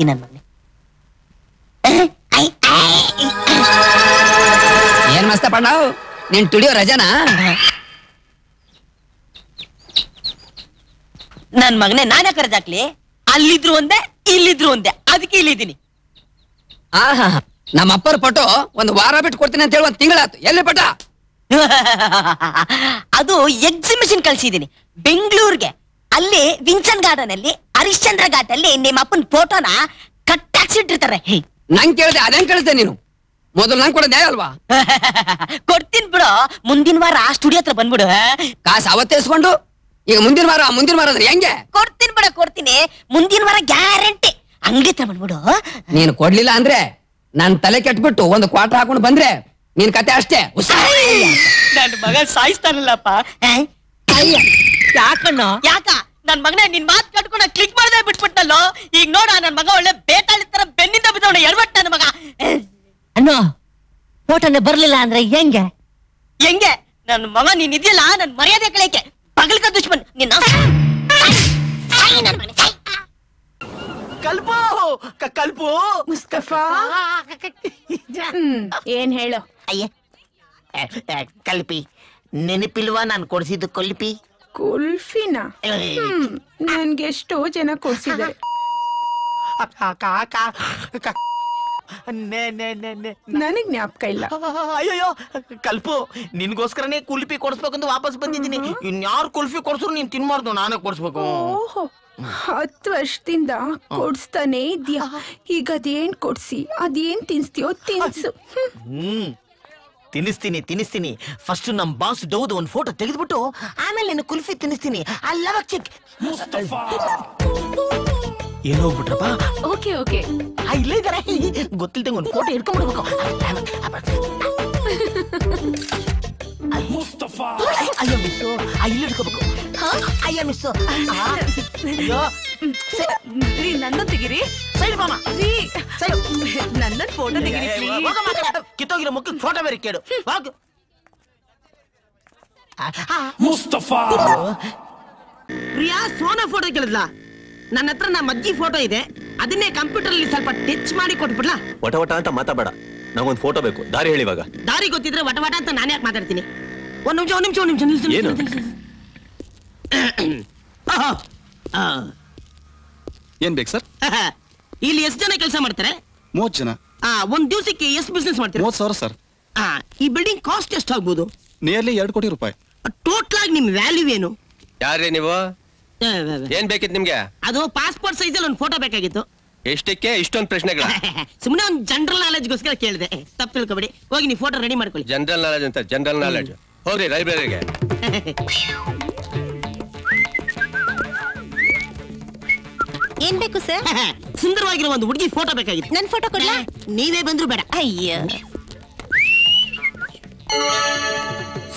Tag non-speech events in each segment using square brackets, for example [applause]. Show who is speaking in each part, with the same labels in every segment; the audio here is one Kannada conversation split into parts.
Speaker 1: ಈ ಮಗನೇ
Speaker 2: ಏನ್ ಮಸ್ತ ಪಣ್ಣವ್ ನೀನ್ ತುಳಿಯೋ ರಜನಾ?
Speaker 1: ನನ್ ಮಗನೇ ನಾನೇ ಕರೆದಾಕ್ಲಿ ಅಲ್ಲಿದ್ರು ಒಂದೇ ಇಲ್ಲಿದ್ರು ಒಂದೇ. ಅದಕ್ಕೆ ಇಲ್ಲಿದ್ದೀನಿ.
Speaker 2: ಆಹಾ ನಮ್ಮ ಅಪ್ಪರ ಪಟೋ ಒಂದು ವಾರ ಬಿಟ್ಟು ಕೊಡ್ತೀನಿ ಅಂತ ಹೇಳಿ ಒಂದ್ ತಿಂಗಳಾತು ಎಲ್ಲಿ ಪಟ? [laughs]
Speaker 1: ಅದು ಎಕ್ಸಿಬಿಷನ್ ಕಳ್ಸಿದೀನಿ ಬೆಂಗಳೂರಿಗೆ. ಅಲ್ಲಿ ವಿನ್ಸನ್ ಗಾರ್ಡನ್ ಅಲ್ಲಿ ಹರಿಶ್ಚಂದ್ರ ಘಾಟ್ ಅಲ್ಲಿ ನಿಮ್ಮ ಅಪ್ಪನ ಫೋಟೋನ ಕಟ್ಟಾಕ್ಸಿಟ್ಟಿರ್ತಾರೆ. ಹೇ.
Speaker 2: ನಂಗ್ ಕೇಳಿದೆ ಅದೇನ್ ಕೇಳಿದೆ ನೀನು. ಮೊದಲು ನಂಗ್ ಕೊಡೋದು ಅಲ್ವಾ? [laughs]
Speaker 1: ಕೊಡ್ತೀನಿ ಬಿಡು. ಮುಂದಿನ ವಾರ ಸ್ಟುಡಿಯೋ ಹತ್ರ ಬಂದ್ಬಿಡು
Speaker 2: ಕಾಸು ಅವತ್ತೇ ಇಸ್ಕೊಂಡು ಈಗ ಮುಂದಿನ ವಾರ ಮುಂದಿನ ವಾರ ಅಂದ್ರೆ ಹೆಂಗೆ?
Speaker 1: ಕೊಡ್ತೀನಿ ಬಿಡ ಕೊಡ್ತೀನಿ. ಮುಂದಿನ ವಾರ ಗ್ಯಾರಂಟಿ ಅಂಗಡಿ ಹತ್ರ ಬಂದ್ಬಿಡು.
Speaker 2: ನೀನು ಕೊಡ್ಲಿಲ್ಲ ಅಂದ್ರೆ ನನ್ ತಲೆ ಕೆಟ್ಬಿಟ್ಟು ಒಂದು ಕ್ವಾರ್ಟರ್ ಹಾಕೊಂಡು ಬಂದ್ರೆ ನಿನ್ ಕತೆ ಅಷ್ಟೇ. ನನ್ನ
Speaker 1: ನನ್ ಮಗ ಸಾಯಿಸ್ತಾನಲ್ಲಪ್ಪ. ಯಾಕಣ್ಣ? ಯಾಕ? ನನ್ ಮಗನೇ ನಿನ್ ಮಾತ್ ಕಟ್ಕೊಂಡ ಕ್ಲಿಕ್ ಮಾಡದೆ ಬಿಟ್ಬಿಟ್ಟಲ್ಲೋ ಈಗ ನೋಡ ನನ್ ಮಗ ಒಳ್ಳೆ ಬೇತಾಳಿ ತರ ಬೆನ್ನಿಂದ ಬಿದ್ದವನ ಎಡ್ಬಟ್ ನನ್ ಮಗ ಅಣ್ಣ ಫೋಟೋನೆ ಬರ್ಲಿಲ್ಲ ಅಂದ್ರೆ ಹೆಂಗೆ ಹೆಂಗೆ ನನ್ ಮಗ ನೀನ್ ಇದೆಯಲ್ಲ ನನ್ ಮರ್ಯಾದೆ ಕಳೆಯಕ್ಕೆ ಪಗಲ್ಕ ದುಶ್ಮನ್ ನಿನ್ನ ಸಾಯಿ ನನ್ ಮನೆ, ಸಾಯಿ.
Speaker 3: ಕಲ್ಪು ಕ- ಕಲ್ಪು
Speaker 4: ಮುಸ್ತಫಾ ಹ್ಮ್, ಏನ್ ಹೇಳು
Speaker 3: ಅಯ್ಯ ಎ, ಎ, ಕಲ್ಪಿ ನೆನಪಿಲ್ವಾ ನಾನು ಕೊಡ್ಸಿದ್ದು ಕೊಲ್ಪಿ
Speaker 4: ಕುಲ್ಫಿನ ಹ್ಮ್ ನನ್ಗೆ ಎಷ್ಟೋ ಜನ ಕೊಡ್ಸಿದ್ದಾರೆ. ನನಗ್ ಜ್ಞಾಪಕ ಇಲ್ಲ.
Speaker 3: ಅಯ್ಯೋ ಕಲ್ಪು ನಿನ್ಗೋಸ್ಕರನೇ ಕುಲ್ಫಿ ಕೊಡ್ಸ್ಬೇಕಂತ ವಾಪಸ್ ಬಂದಿದ್ದೀನಿ. ಇನ್ಯಾರು ಕುಲ್ಫಿ ಕೊಡ್ಸ್ರು ನೀನ್ ತಿನ್ಬಾರ್ದು ನಾನೇ ಕೊಡ್ಸ್ಬೇಕು.
Speaker 4: ಓಹೋ ಹತ್ತು ವರ್ಷದಿಂದ ಕೊಡ್ಸ್ತಾನೆ ಇದ್ಯಾ ಈಗ ಅದೇನ್ ಕೊಡ್ಸಿ ಅದೇನ್ ತಿನ್ಸ್ತೀಯೋ ತಿನ್ಸು. ಹ್ಮ್.
Speaker 3: ತಿನ್ನಿಸ್ತೀನಿ ತಿನ್ನಿಸ್ತೀನಿ. ಫಸ್ಟ್ ನಮ್ಮ ಬಾಸ್ ಡೌದ್ ಒಂದು ಫೋಟೋ ತೆಗೆದ್ಬಿಟ್ಟು ಆಮೇಲೆ ನಿನ್ನ ಕುಲ್ಫಿ ತಿನ್ನಿಸ್ತೀನಿ. ಅಲ್ಲಾ ಚಿಕ್ ಏನೋ ಹೋಗ್ಬಿಟ್ರಪ್ಪ
Speaker 4: ಓಕೆ ಓಕೆ
Speaker 3: ಆ, ಇಲ್ಲೇ ಇದಾರೆ. ಗೊತ್ತಿಲ್ದಂಗೆ ಒಂದು ಫೋಟೋ ಹಿಡ್ಕೊಂಡ್ಬಿಡ್ಬೇಕು. ಅಯ್ಯೋ ಮಿಸ್ಸು ಆ, ಇಲ್ಲಿ ಹಿಡ್ಕೋಬೇಕು ಅಯ್ಯೋ ಮಿಸ್ಸು ಅಯ್ಯೋ.
Speaker 4: ನನ್ನ ತೆಗಿರಿ?
Speaker 3: ಸೈಡ್ ಮಾಮ. ಸೈಡ್
Speaker 4: ನನ್ನ ಫೋಟೋ ತೆಗಿರಿ.
Speaker 3: ಕಿತ್ತೋಗಿರೋ ಮುಖಕ್ಕೆ ಫೋಟೋ ಬೇರೆ ಕೇಳು. ಹೋಗು. ಮುಸ್ತಫಾ.
Speaker 5: ಪ್ರಿಯಾ ಸೋನಾ ಫೋಟೋ ಕೇಳಿದ್ಲಾ? ನನ್ನ ಹತ್ರ ನಮ್ಮ ಅಜ್ಜಿ ಫೋಟೋ ಇದೆ. ಅದನ್ನೇ ಕಂಪ್ಯೂಟರ್ ಅಲ್ಲಿ ಸ್ವಲ್ಪ ಟಚ್ ಮಾಡಿ ಕೊಟ್ಬಿಡ್ಲಾ?
Speaker 6: ವಟ ವಟ ಅಂತ ಮಾತಾಡ ನಂಗೊಂದು ಫೋಟೋ ಬೇಕು. ದಾರಿ ಹೇಳಿ ಇವಾಗ.
Speaker 5: ದಾರಿ ಗೊತ್ತಿದ್ರೆ ವಟ ವಟ ಅಂತ ನಾನೇ ಯಾಕೆ ಮಾತಾಡ್ತೀನಿ? ಒಂದ್ ನಿಮಿಷ ಒಂದ್ ನಿಮಿಷ ಒಂದ್ ನಿಮಿಷ ನಿಲ್ಸಿ ನಿಲ್ಸು,
Speaker 6: ಏನು?
Speaker 5: ನಿಲ್ಸು, ನಿಲ್ಸು. ಆಹಾ. ಆ.
Speaker 7: ಏನ್ ಬೇಕು ಸರ್?
Speaker 5: ಇಲ್ಲಿ ಎಷ್ಟು ಜನ ಕೆಲಸ ಮಾಡ್ತಾರೆ?
Speaker 7: ಮೂವತ್ತು ಜನ.
Speaker 5: ಆ ಒಂದ್ ದಿವಸಕ್ಕೆ ಎಷ್ಟು ಬಿಸ್ನೆಸ್ ಮಾಡ್ತೀರಾ?
Speaker 7: ಮೂವತ್ತು ಸಾವಿರ ಸರ್.
Speaker 5: ಆ ಈ ಬಿಲ್ಡಿಂಗ್ ಕಾಸ್ಟ್ ಎಷ್ಟು ಆಗ್ಬೋದು?
Speaker 7: ನಿಯರ್ಲಿ ಎರಡು ಕೋಟಿ ರೂಪಾಯಿ.
Speaker 5: ಟೋಟಲ್ ಆಗಿ ನಿಮ್ ವ್ಯಾಲ್ಯೂ ಏನು?
Speaker 6: ಯಾರೇ ನೀವು?
Speaker 5: ಆ, ಆ, ಆ.
Speaker 6: ಏನ್ ಬೇಕಿತ್ತು ನಿಮ್ಗೆ?
Speaker 5: ಅದು ಪಾಸ್ಪೋರ್ಟ್ ಸೈಜ್ ಅಲ್ಲಿ ಒಂದು ಫೋಟೋ ಬೇಕಾಗಿತ್ತು.
Speaker 6: ಎಷ್ಟಕ್ಕೆ? ಇಷ್ಟೊಂದು ಪ್ರಶ್ನೆಗಳ. [laughs]
Speaker 5: ಸುಮ್ಮನೆ ಒಂದು ಜನರಲ್ ನಾಲೆಜ್ಗೋಸ್ಕರ ಕೇಳಿದೆ. ತಪ್ಪು ತಿಳ್ಕೊಬೇಡಿ. ಹೋಗಿ ನೀವು ಫೋಟೋ ರೆಡಿ ಮಾಡ್ಕೊಳ್ಳಿ.
Speaker 6: ಜನರಲ್ ನಾಲೆಜ್ ಅಂತ ಜನರಲ್ ನಾಲೆಜ್ ಹೋಗ್ರಿ ಲೈಬ್ರರಿಗೆ [laughs]
Speaker 1: ಏನ್ ಬೇಕು ಸರ್
Speaker 5: ಸುಂದರವಾಗಿರೋ ಒಂದು ಹುಡುಗಿ ಫೋಟೋ ಬೇಕಾಗಿತ್ತು.
Speaker 1: ನನ್ ಫೋಟೋ ಕೊಡ್ಲಾ?
Speaker 5: ನೀವೇ ಬಂದ್ರು ಬೇಡ.
Speaker 1: ಅಯ್ಯ.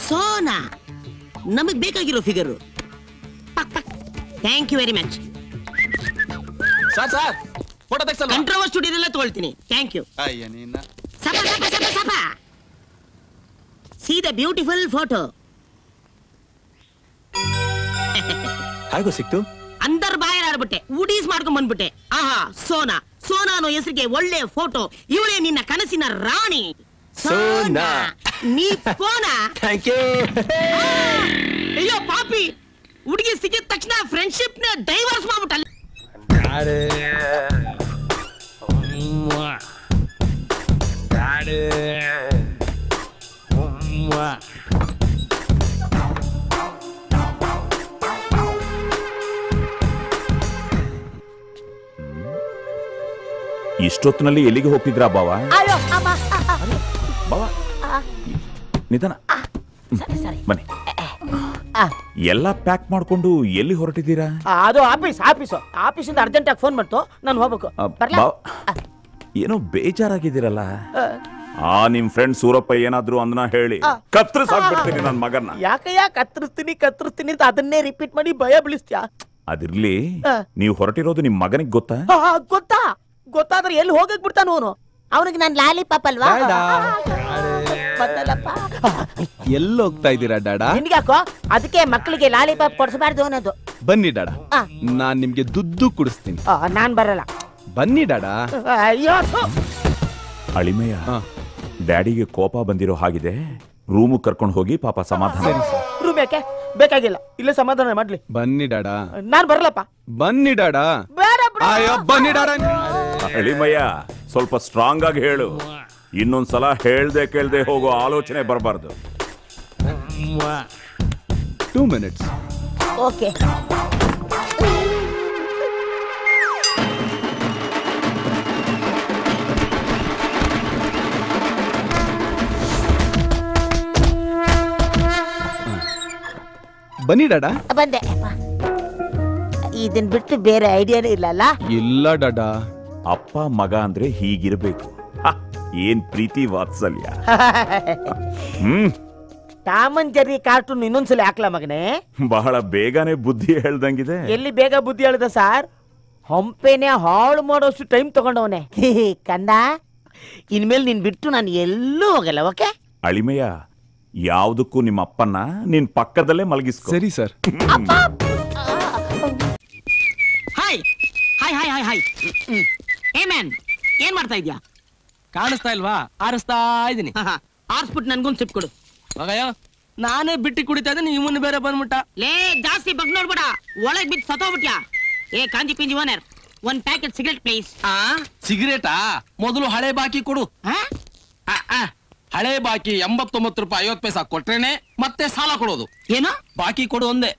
Speaker 5: ಸೋನಾ ನಮಗ್ ಬೇಕಾಗಿರೋ figure thank you very much
Speaker 7: sir sir photo ತೆಗ್ಸಲ್ವಾ?
Speaker 5: ಕಂಟ್ರೋವರ್ ಸ್ಟುಡಿಯೋದಲ್ಲೇ ತಗೊಳ್ತೀನಿ. ಥ್ಯಾಂಕ್ ಯು
Speaker 7: ಅಯ್ಯ ನೀನ.
Speaker 5: ಸಪ ಸಪ ಸಪ ಸಪ. ಸಿ ದ ಬ್ಯೂಟಿಫುಲ್ ಫೋಟೋ
Speaker 6: ಹೇಗೋ ಸಿಕ್ತು?
Speaker 5: ಅಂದರ್ ಆಡ್ಬಿಟ್ಟೆ ಉಡೀಸ್ ಮಾಡ್ಕೊಂಡ್ ಬಂದ್ಬಿಟ್ಟೆ. ಆಹಾ ಸೋನಾ. ಸೋನಾ ಅನ್ನೋ ಹೆಸರಿಗೆ ಒಳ್ಳೆ ಫೋಟೋ. ಇವಳೇ ನಿನ್ನ ಕನಸಿನ ರಾಣಿ.
Speaker 6: ಸೋನಾ.
Speaker 5: ನೀ ಫೋನಾ
Speaker 6: ಥ್ಯಾಂಕ್ ಯು
Speaker 5: ಅಯ್ಯೋ ಪಾಪಿ. ಹುಡುಗಿ ಸಿಕ್ಕಿದ ತಕ್ಷಣ ಫ್ರೆಂಡ್ಶಿಪ್ನ ಡೈವರ್ಸ್ ಮಾಡ್ಬಿಟ್ಟಲ್ಲ.
Speaker 8: ಇಷ್ಟೊತ್ತಿನಲ್ಲಿ ಎಲ್ಲಿಗೆ ಹೋಗ್ತಿದ್ರಾ ಬಾವ? ಬಾವ. ನಿಧಾನ. ಬನ್ನಿ. ಎಲ್ಲ ಪ್ಯಾಕ್ ಮಾಡ್ಕೊಂಡು ಎಲ್ಲಿ ಹೊರಟಿದ್ದೀರಾ?
Speaker 5: ಅದು ಆಫೀಸ್ ಆಫೀಸ್. ಆಫೀಸಿಂದ ಅರ್ಜೆಂಟ್ ಆಗಿ ಫೋನ್ ಮಾಡ್ತು ನಾನು ಹೋಗ್ಬೇಕು.
Speaker 8: ಏನೋ ಬೇಜಾರಾಗಿದ್ದೀರಲ್ಲ? ಆ. ನಿಮ್ ಫ್ರೆಂಡ್ ಸೂರಪ್ಪ ಏನಾದ್ರು ಅಂದನ ಹೇಳಿ. ಕತ್ತರಿಸಿ ನನ್ನ ಮಗನ ಯಾಕ
Speaker 5: ಯಾಕಯ್ಯ ಕತ್ತರಿಸ್ತೀನಿ ಕತ್ತರಿಸ್ತೀನಿ ಅಂತ ಅದನ್ನೇ ರಿಪೀಟ್ ಮಾಡಿ ಭಯ ಬೀಳಿಸ್ತೀಯ?
Speaker 8: ಅದಿರ್ಲಿ ನೀವು ಹೊರಟಿರೋದು ನಿಮ್ ಮಗನಿಗೆ ಗೊತ್ತಾ?
Speaker 5: ಗೊತ್ತಾ? ಗೊತ್ತಾದ್ರೆ ಎಲ್ಲಿ ಹೋಗಕ್ ಬಿಡ್ತಾನ ಅವನು. ಅವನಿಗೆ ನಾನು ಲಾಲಿಪಾಪ್ ಅಲ್ವಾ? ಬಂದಲ್ಲಪ್ಪ.
Speaker 7: ಎಲ್ಲಿ ಹೋಗ್ತಾ ಇದ್ದೀರಾ ಡಾಡ?
Speaker 5: ನಿನ್ಗಾಕೋ ಅದಕ್ಕೆ ಮಕ್ಕಳಿಗೆ ಲಾಲಿಪಾಪ್ ಕೊಡಿಸಬಾರ್ದು ಅನ್ನೋದು.
Speaker 7: ಬನ್ನಿ ಡಾಡ.
Speaker 5: ಆ.
Speaker 7: ನಾನ್ ನಿಮ್ಗೆ ದುಡ್ಡು ಕುಡಿಸ್ತೀನಿ.
Speaker 5: ಆ, ನಾನ್ ಬರಲ್ಲ.
Speaker 7: ಬನ್ನಿ ಡಾಡಾ.
Speaker 3: ಅಯ್ಯೋ
Speaker 8: ಅಳಿಮಯ್ಯ ಡ್ಯಾಡಿಗೆ ಕೋಪ ಬಂದಿರೋ ಹಾಗಿದೆ ರೂಮು ಕರ್ಕೊಂಡು ಹೋಗಿ ಪಾಪ ಸಮಾಧಾನ
Speaker 3: ರೂಮ್ ಯಾಕೆ? ಬೇಕಾಗಿಲ್ಲ. ಇಲ್ಲೇ ಸಮಾಧಾನ ಮಾಡ್ಲಿ.
Speaker 7: ಬನ್ನಿ ಡಾಡಾ.
Speaker 3: ನಾನ್ ಬರಲ್ಲಪ್ಪ.
Speaker 7: ಬನ್ನಿ ಡಾಡಾ.
Speaker 3: ಬಿಡು.
Speaker 7: ಅಯ್ಯೋ ಬನ್ನಿ ಡಾಡಾ. [laughs]
Speaker 8: ಅಳಿಮಯ್ಯ ಸ್ವಲ್ಪ ಸ್ಟ್ರಾಂಗ್ ಆಗಿ ಹೇಳು. ಇನ್ನೊಂದ್ಸಲ ಹೇಳ್ದೆ ಕೇಳ್ದೆ ಹೋಗೋ ಆಲೋಚನೆ ಬರಬಾರ್ದು.
Speaker 7: ಟೂ ಮಿನಿಟ್ಸ್
Speaker 3: ಓಕೆ
Speaker 7: ಬನ್ನಿ ಡಾಡಾ.
Speaker 3: ಬಂದೆ. ಇದನ್ ಬಿಟ್ಟು ಬೇರೆ ಐಡಿಯಾನೇ ಇಲ್ಲಲ್ಲ?
Speaker 7: ಇಲ್ಲ ಡಾಡಾ.
Speaker 8: ಅಪ್ಪ ಮಗ ಅಂದ್ರೆ ಹೀಗಿರ್ಬೇಕು. ಏನ್ ಪ್ರೀತಿ ವಾತ್ಸಲ್ಯ. ಹ್ಮ್.
Speaker 3: ಟಾಮನ್ ಜರ್ರಿ ಕಾರ್ಟೂನ್ ಇನ್ನೊಂದ್ಸಲ ಹಾಕ್ಲಾ ಮಗನೇ?
Speaker 8: ಬಹಳ ಬೇಗನೆ ಬುದ್ಧಿ ಹೇಳ್ದಂಗಿದೆ.
Speaker 3: ಎಲ್ಲಿ ಬೇಗ ಬುದ್ಧಿ ಹೇಳ್ದ ಸಾರ್? ಹಂಪೆನೆ ಹಾಳು ಮಾಡೋಷ್ಟು ಟೈಮ್ ತಗೊಂಡವನೆ. ಕಂದ ಇನ್ಮೇಲೆ ನೀನ್ ಬಿಟ್ಟು ನಾನು ಎಲ್ಲೂ ಹೋಗಲ್ಲ ಓಕೆ?
Speaker 8: ಅಳಿಮೆಯ ಯಾವ್ದಕ್ಕೂ ನಿಮ್ಮ ಅಪ್ಪನ್ನ ನಿನ್ ಪಕ್ಕದಲ್ಲೇ ಮಲಗಿಸ್
Speaker 7: ಸರಿ sir.
Speaker 5: Hi hi hi hi hi. ಏ ಮ್ಯಾನ್ ಏನ್ ಮಾಡ್ತಾ ಇದ್ಯಾ?
Speaker 9: ಕಾಣಿಸ್ತಾ ಇಲ್ವಾ? ಆರಿಸ್ತಾ ಇದೀನಿ
Speaker 5: ಆರಿಸ್ಬಿಟ್ಟು ನನ್ಗೊಂದು ಸಿಪ್ ಕೊಡು.
Speaker 9: ಮಗಯ್ಯ ನಾನೇ ಬಿಟ್ಟಿ ಕುಡಿತಾ ಇದ್ದೀನಿ ಇವನು ಬೇರೆ ಬಂದ್ಬಿಟ್ಟ.
Speaker 5: ಲೇ ಜಾಸ್ತಿ ಬಗ್ ನೋಡ್ಬೇಡ. ಒಳಗ್ ಬಿದ್ದು ಸತ್ತೋಗ್ಬಿಟ್ಯಾ? ಏ ಕಾಂಜಿ ಪಿಂಜಿ ಓನರ್ ಒಂದ್ ಪ್ಯಾಕೆಟ್ ಸಿಗರೆಟ್ ಪ್ಲೀಸ್
Speaker 9: ಆ? ಸಿಗರೇಟಾ ಮೊದಲು ಹಳೆ ಬಾಕಿ ಕೊಡು. ಆ, ಆ, ಹಳೆ ಬಾಕಿ ಎಂಬತ್ತೊಂಬತ್ತು ರೂಪಾಯಿ ಐವತ್ತು ಪೈಸಾ ಕೊಟ್ರೇನೆ ಮತ್ತೆ ಸಾಲ ಕೊಡೋದು.
Speaker 5: ಏನು?
Speaker 9: ಬಾಕಿ ಕೊಡು ಒಂದೇ.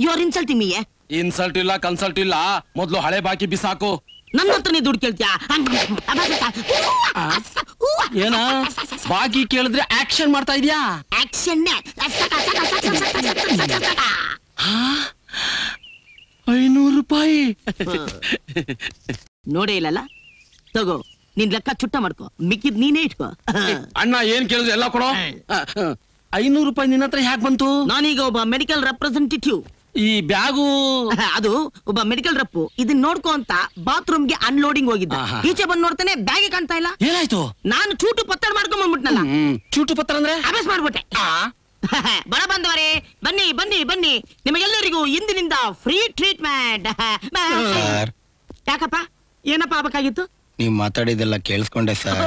Speaker 5: You are insulting me
Speaker 9: insult ಇಲ್ಲ ಕನ್ಸಲ್ಟ್ ಇಲ್ಲ ಮೊದ್ಲು ಹಳೆ ಬಾಕಿ ಬಿಸಾಕು
Speaker 5: ನನ್ನ ಹತ್ರ ನೀ ದುಡ್ಡು ಕೇಳ್ತೀಯ
Speaker 9: ಏನ ಬಾಕಿ ಕೇಳಿದ್ರೆ ಆಕ್ಷನ್ ಮಾಡ್ತಾ ಇದೀಯಾ
Speaker 5: ಆಕ್ಷನ್
Speaker 9: ಐನೂರು ರೂಪಾಯಿ
Speaker 5: ನೋಡೇ ಇಲ್ಲಲ್ಲ ತಗೋ ನಿನ್ ಲೆಕ್ಕ ಚುಟ್ಟ ಮಾಡ್ಕೋ ಮಿಕ್ಕಿದ್ ನೀನೇ ಇಟ್ಕೋ
Speaker 9: ಅಣ್ಣ ಏನ್ ಕೇಳಿದ್ರೆ ಎಲ್ಲ ಕೊಡೋ ಐನೂರು ರೂಪಾಯಿ ನಿನ್ನ ಹತ್ರ ಹ್ಯಾಕ್ ಬಂತು
Speaker 5: ನಾನೀಗ ಒಬ್ಬ ಮೆಡಿಕಲ್ ರೆಪ್ರೆಸೆಂಟೇಟಿವ್
Speaker 9: ಈ ಬ್ಯಾಗು [laughs]
Speaker 5: ಅದು ಒಬ್ಬ ಮೆಡಿಕಲ್ ರಪ್ಪು ಇದನ್ನ ನೋಡ್ಕೋ ಅಂತ ಬಾತ್ರೂಮ್ಗೆ ಅನ್ಲೋಡಿಂಗ್ ಹೋಗಿದ್ದ. ಈಚೆ ಬಂದ್ ನೋಡ್ತಾನೆ ಬ್ಯಾಗೆ ಕಾಣ್ತಾ ಇಲ್ಲ.
Speaker 9: ಏನಾಯ್ತು?
Speaker 5: ನಾನು ಚೂಟು ಪತ್ತಡ ಮಾಡ್ಕೊಂಡ್ ಬಂದ್ಬಿಟ್ನಲ್ಲ.
Speaker 9: ಚೂಟು ಪತ್ರ ಅಂದ್ರೆ?
Speaker 5: ಅಭ್ಯಾಸ ಮಾಡ್ಬಿಟ್ಟೆ. [laughs] ಬಡ ಬಂದವರೇ ಬನ್ನಿ ಬನ್ನಿ ಬನ್ನಿ. ನಿಮಗೆಲ್ಲರಿಗೂ ಇಂದಿನಿಂದ ಫ್ರೀ [laughs] ಟ್ರೀಟ್ಮೆಂಟ್ ಯಾಕಪ್ಪ? ಏನಪ್ಪ ಆಗ್ಬೇಕಾಗಿತ್ತು?
Speaker 10: ನೀವು ಮಾತಾಡಿದೆಲ್ಲ ಕೇಳಿಸ್ಕೊಂಡೆ ಸರ್.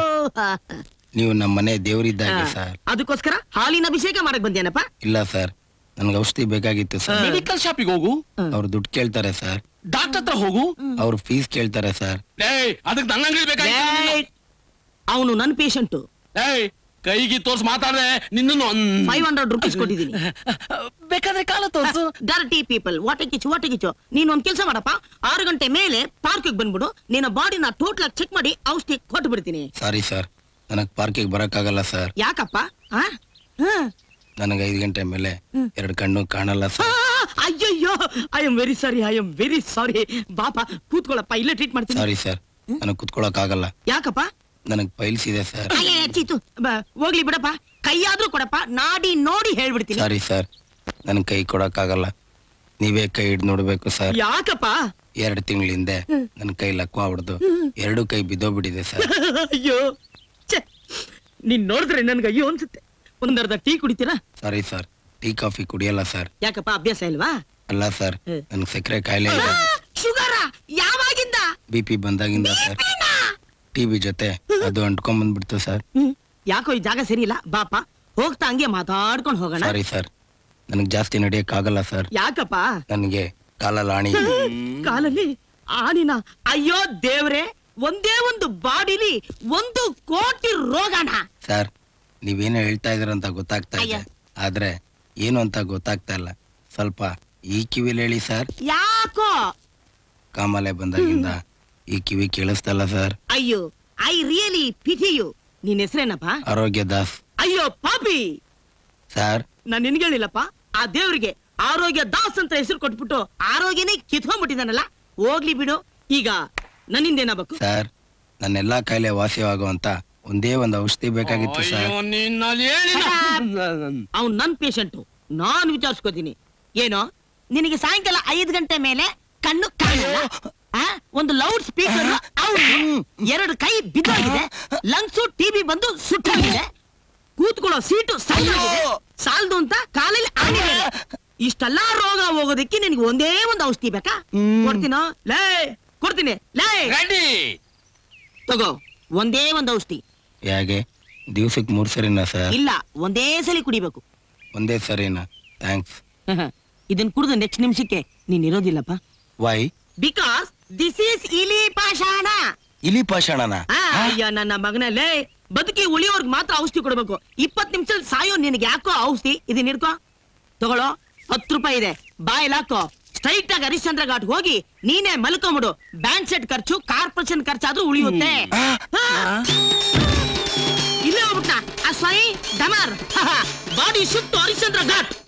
Speaker 10: ನೀವು ನಮ್ಮ ಮನೆ ದೇವರಿದ್ದಾಗೆ ಸರ್.
Speaker 5: ಅದಕ್ಕೋಸ್ಕರ ಹಾಲಿನ ಅಭಿಷೇಕ ಮಾಡಕ್ ಬಂದೇನಪ್ಪ
Speaker 10: ಇಲ್ಲ ಸರ್. ನನ್ಗೆ ಔಷಧಿ ಬೇಕಾಗಿತ್ತು ಸರ್.
Speaker 9: ಮೆಡಿಕಲ್ ಶಾಪಿಗೆ ಹೋಗು.
Speaker 10: ಅವ್ರು ದುಡ್ಡು ಕೇಳ್ತಾರೆ ಸರ್.
Speaker 9: ಡಾಕ್ಟರ್ ಹತ್ರ ಹೋಗು.
Speaker 10: ಅವ್ರು ಫೀಸ್ ಕೇಳ್ತಾರೆ ಸರ್.
Speaker 9: ಏಯ್ ಅದಕ್ಕೆ ನನ್ನ ಅಂಗಡಿ ಬೇಕಾಗಿತ್ತು
Speaker 5: ಅವನು ನನ್ನ ಪೇಷಂಟ್
Speaker 9: ಏಯ್ ಕೈಗೆ ತೋರ್ಸ್ ಮಾತಾಡ್ದೆ ನಿನ್ನನ್ನು
Speaker 5: ಫೈವ್ ಹಂಡ್ರೆಡ್ ರುಪೀಸ್ ಕೊಟ್ಟಿದ್ದೀನಿ. [laughs]
Speaker 9: ಬೇಕಾದ್ರೆ ಕಾಲ ತೋರ್ಸು.
Speaker 5: ಡರ್ಟಿ ಪೀಪಲ್ ವಾಟೆ ಕಿಚ್ಚು ವಾಟೆ ಕಿಚ್ಚು ನೀನು ಒಂದು ಕೆಲಸ ಮಾಡಪ್ಪ. ಆರು ಗಂಟೆ ಮೇಲೆ ಪಾರ್ಕಿಗೆ ಬಂದ್ಬಿಡು. ನಿನ್ನ ಬಾಡಿನ ಟೋಟಲ್ ಚೆಕ್ ಮಾಡಿ ಔಷಧಿ ಕೊಟ್ಟು ಬಿಡ್ತೀನಿ
Speaker 10: ಸಾರಿ ಸರ್ ನನಗೆ ಪಾರ್ಕಿಗೆ ಬರಕ್ಕಾಗಲ್ಲ ಸರ್
Speaker 5: ಯಾಕಪ್ಪ? ಹಾ ಹ.
Speaker 10: ನನಗೆ ಐದು ಗಂಟೆ ಮೇಲೆ ಎರಡು ಕಣ್ಣು ಕಾಣಲ್ಲ ಸರ್.
Speaker 5: ಅಯ್ಯಯ್ಯೋ I am very sorry I am very sorry ಬಾಪಾ ಕೂತ್ಕೊಳ್ಳಪ್ಪ ಇಲ್ಲೇ ಟ್ರೀಟ್ ಮಾಡ್ತೀನಿ.
Speaker 10: ಸಾರಿ ಸರ್ ನನಗೆ ಕುತ್ಕೊಳಕ್ ಆಗಲ್ಲ.
Speaker 5: ಯಾಕಪ್ಪ?
Speaker 10: ನನಗೆ ಪೈಲ್ಸ್ ಇದೆ ಸರ್
Speaker 5: ಅಯ್ಯ, ಚೀತು ಹೋಗ್ಲಿ ಬಿಡಪ್ಪ. ಕೈಯಾದ್ರೂ ಕೊಡಪ್ಪ ನಾಡಿ ನೋಡಿ ಹೇಳ್ಬಿಡ್ತೀನಿ.
Speaker 10: ಸಾರಿ ಸರ್ ನನಗೆ ಕೈ ಕೊಡಕ್ಕಾಗಲ್ಲ ನೀವೇ ಕೈ ಹಿಡ್ದು ನೋಡ್ಬೇಕು ಸರ್
Speaker 5: ಯಾಕಪ್ಪ?
Speaker 10: ಎರಡು ತಿಂಗಳಿಂದ ನನ್ನ ಕೈ ಲಕ್ವ ಹೊಡೆದು ಎರಡು ಕೈ ಬಿದ್ದೋಗ್ಬಿಟ್ಟಿದೆ ಸರ್
Speaker 5: ಅಯ್ಯೋ ಛೆ, ನೀನ್ ನೋಡಿದ್ರೆ ನನ್ಗೆ ಅಯ್ಯೋ ಅನ್ಸುತ್ತೆ. ಒಂದರ್ಧ ಟೀ ಕುಡಿತೀರಾ?
Speaker 10: Sorry sir. ಟೀ ಕಾಫಿ ಕುಡಿಯಲ್ಲ ಸರ್.
Speaker 5: ಯಾಕಪ್ಪ ಅಭ್ಯಾಸ ಇಲ್ವಾ?
Speaker 10: ಅಲ್ಲ ಸರ್. ನನ್ಗೆ ಸಕ್ಕರೆ ಕಾಯಿಲೆ ಇದೆ.
Speaker 5: ಶುಗರ? ಯಾವಾಗಿಂದ?
Speaker 10: ಬಿ ಪಿ ಬಂದಾಗಿಂದ ಸರ್. ಟಿವಿ ಜೊತೆ. ಅದು ಅಂಟ್ಕೊಂಡ್ ಬಂದ್ಬಿಡ್ತು ಸರ್.
Speaker 5: ಯಾಕೋ ಈ ಜಾಗ ಸರಿ ಇಲ್ಲ? ಬಾಪ ಹೋಗ್ತಾ ಹಂಗೆ ಮಾತಾಡ್ಕೊಂಡು ಹೋಗೋಣ.
Speaker 10: Sorry sir. ನನಗೆ ಜಾಸ್ತಿ ನಡೆಯಕ್ ಆಗಲ್ಲ ಸರ್.
Speaker 5: ಯಾಕಪ್ಪ?
Speaker 10: ನನಗೆ ಕಾಲಲ್ಲಿ ಆಣಿ.
Speaker 5: ಕಾಲಲ್ಲಿ ಆಣಿನ. ಅಯ್ಯೋ ದೇವ್ರೆ ಒಂದೇ ಒಂದು ಬಾಡಿಲಿ ಒಂದು ಕೋಟಿ ರೋಗಣ.
Speaker 10: ಸರ್ ನೀವೇನೋ ಹೇಳ್ತಾ ಇದೀರಂತ ಗೊತ್ತಾಗ್ತಾ ಇದೆ. ಆದ್ರೆ ಏನು ಅಂತ ಗೊತ್ತಾಗ್ತಾ ಇಲ್ಲ. ಸ್ವಲ್ಪ ಈ ಕಿವಿಲಿ ಹೇಳಿ ಸರ್.
Speaker 5: ಯಾಕೋ?
Speaker 10: ಕಾಮಾಲೆ ಬಂದಾಗಿಂದ ಈ ಕಿವಿ ಕೇಳಿಸ್ತಲ್ಲ ಸರ್.
Speaker 5: ಅಯ್ಯೋ ಐ ರಿಯಲಿ ಪಿಟಿ ಯು. ನಿನ್ ಹೆಸರೇನಪ್ಪ?
Speaker 10: ಆರೋಗ್ಯ ದಾಸ್.
Speaker 5: ಅಯ್ಯೋ ಪಾಪಿ!
Speaker 10: ಸರ್.
Speaker 5: ನಾನ್ ನಿನ್ಗಳಿಲ್ಲಪ್ಪ ಆ ದೇವ್ರಿಗೆ ಆರೋಗ್ಯ ದಾಸ್ ಅಂತ ಹೆಸರು ಕೊಟ್ಬಿಟ್ಟು ಆರೋಗ್ಯನೇ ಕಿತ್ಕೊಂಡ್ಬಿಟ್ಟಿದಾನಲ್ಲ ಹೋಗ್ಲಿ ಬಿಡು. ಈಗ ನನ್ನಿಂದ ಏನಾಗಬೇಕು?
Speaker 10: ಸರ್ ನನ್ನೆಲ್ಲಾ ಕಾಯಿಲೆ ವಾಸಿಯಾಗುವಂತ ಒಂದೇ ಒಂದು ಔಷಧಿ ಬೇಕಾಗಿತ್ತು ಸರ್.
Speaker 5: ಅವ್ನ್ ನನ್ ಪೇಷಂಟ್ ನಾನ್ ವಿಚಾರಿಸ್ಕೋತೀನಿ. ಏನೋ ನಿನಗೆ ಸಾಯಂಕಾಲ ಐದು ಗಂಟೆ ಮೇಲೆ ಕಣ್ಣು ಕಾಣಲ್ಲ? ಆ? ಒಂದು ಲೌಡ್ ಸ್ಪೀಕರ್ ಎರಡು ಕೈ ಬಿದ್ದೋಗಿದೆ. ಲಂಗ್ಸು ಟಿವಿ ಬಂದು ಸುಟ್ಟಾಗಿದೆ. ಕೂತ್ಕೊಳ್ಳೋ ಸೀಟು ಸಾಲದು ಸಾಲದು ಅಂತ ಕಾಲಲ್ಲಿ ಆನೆ ಇಷ್ಟೆಲ್ಲಾ ರೋಗ ಹೋಗೋದಕ್ಕೆ ನಿನಗೆ ಒಂದೇ ಒಂದು ಔಷಧಿ ಬೇಕಾ? ಕೊಡ್ತೀನೋ? ಲೇ ಕೊಡ್ತೀನಿ. ಲೇ. ತಗೋ ಒಂದೇ ಒಂದು ಔಷಧಿ.
Speaker 10: ಯಾಕೆ? ದಿವ್ಸಕ್ಕೆ ಮೂರು ಸರಿನಾ ಸರ್?
Speaker 5: ಇಲ್ಲ ಒಂದೇ ಸಲ ಕುಡಿಬೇಕು.
Speaker 10: ಒಂದೇ ಸರಿನಾ? ಥ್ಯಾಂಕ್ಸ್. [laughs]
Speaker 5: ಇದನ್ನ ಕುಡಿದು ನೆಕ್ಸ್ಟ್ ನಿಮಿಷಕ್ಕೆ ನೀನ್ ಇರೋದಿಲ್ಲಪ್ಪ.
Speaker 10: ವೈ
Speaker 5: ಬಿಕಾಸ್ ದಿಸ್ ಈಸ್ ಇಲಿ ಪಾಷಾಣ.
Speaker 10: ಇಲಿ ಪಾಷಾಣನ?
Speaker 5: ಅಯ್ಯ ನನ್ನ ಮಗನಲ್ಲೇ ಬದುಕಿ ಉಳಿಯೋರ್ಗ್ ಮಾತ್ರ ಔಷಧಿ ಕೊಡ್ಬೇಕು. ಇಪ್ಪತ್ ನಿಮಿಷದಲ್ಲಿ ಸಾಯೋ ನಿನಗೆ ಯಾಕೋ ಔಷಧಿ? ಇದನ್ನ ಹಿಡ್ಕೋ. ತಗೊಳ್ಳೋ ಹತ್ತು ರೂಪಾಯಿ ಇದೆ. ಬಾಯಿ ಹಾಕೋ ಸ್ಟ್ರೈಟ್ ಆಗಿ ಹರಿಶ್ಚಂದ್ರ ಘಾಟ್ ಹೋಗಿ ನೀನೇ ಮಲ್ಕೊಂಬಿಡು. ಬ್ಯಾಂಡ್ ಸೆಟ್ ಖರ್ಚು ಕಾರ್ಪೊರೇಷನ್ ಖರ್ಚಾದ್ರೂ ಉಳಿಯುತ್ತೆ. ಇಲ್ಲೇ ಹೋಗ್ಬಿಟ್ಟ ಆ ಸ್ವೈ ಡಮರ್ ಬಾಡಿ ಶುಟ್ಟು ಹರಿಶ್ಚಂದ್ರ ಘಾಟ್